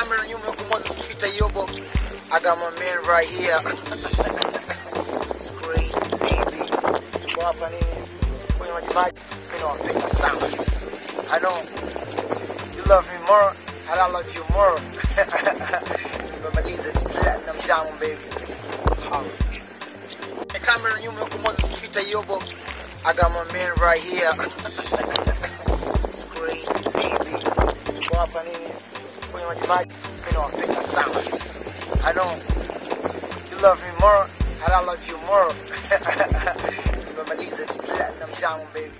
camera nyuma huko Moses Peter Yobo. I got my man right here. It's crazy, baby. Tuko hapa nini? Kwenye majimaji. Know, I'm sounds. I know you love me more and I love you more. Nimemaliza platinum diamond baby. Holla. The camera nyuma huko Moses Peter Yobo. I got my man right here. Kwenye majimaji. You know, I'm sounds. I know you love me more and I love you more. Nimemaliza platinum diamond baby.